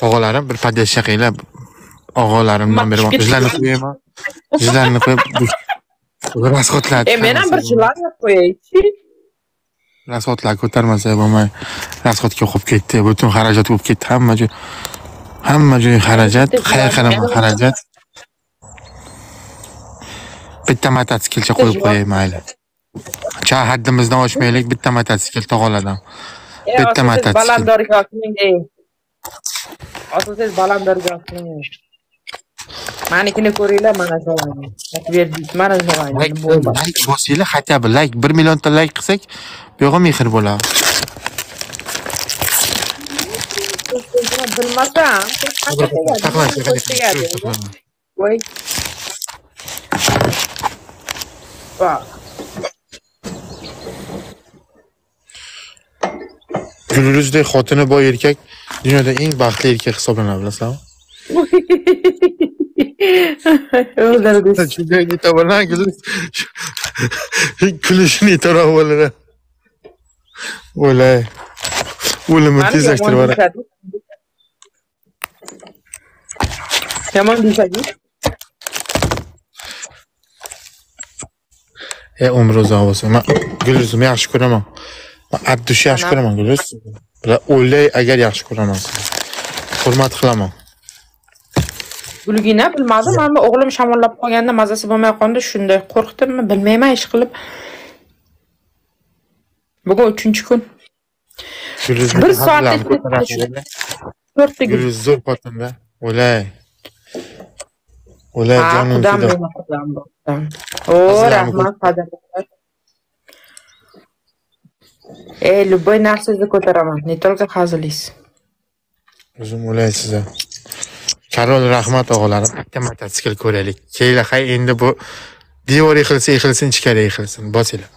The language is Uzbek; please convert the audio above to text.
tog'alarim bir podyacha qilinglar og'alarimdan beri jizlarni qo'yayman jizlarni qo'yib расходlar E men ham bir jilarni qo'yaychi. расходlar ko'tarmasa bo'lmay расходga qo'yib ketdi. Butun xarajat bo'lib ketdi. Hamma joy hamma joy xarajat qayoqqanaqa xarajat? Bitta mototsikilcha qo'yib qo'yay mayli. Cha haddimizdan oshmaylik bitta mototsikl tog'alardan E, Bitta mototsikl. balandorga Asossiz balandorga qiling. Manikini ko'ringlar, mana shu mana shu layk bosinglar хотя бы layk bir millionta layk qilsak bu yog'i mehr bo'ladi Bilmasam. Voy. Bak. gulruzdek xotini boy erkak dunyoda eng baxtli erkak hisoblanadi O'ldirdi. shunday aytaman gulruz kulishini yetarli bo'ladi o'lay o'limni tezlashtirib yuboradi Yomon deyishadi. e umri uzoq bo'lsin man gulruzni yaxshi ko'raman abdushni yaxshi ko'raman gulruz Bila- o'lay agar yaxshi ko'raman hurmat qilaman Gulgina bilmadim, ammo o'g'lim shamollab qolganda mazasi bo'lmay qoldi, shunday qo'rqdimmi, bilmayman ish qilib. Bugun 3-kun. Gulruzni Bir ko'tarasiz. To'rtta gul. Gulruz zo'r xotinda o'lay o'lay jonim. O, rahmat, qadrlar. Ey, любой narsangizni ko'taraman. Не только hazillaysiz. o'zim o'lay sizlar karol rahmat o'g'illarim bitta mototsikl ko'raylik kelinglar hay endi bu devor yiqilsa yiqilsin ichkari yiqilsin bosinglar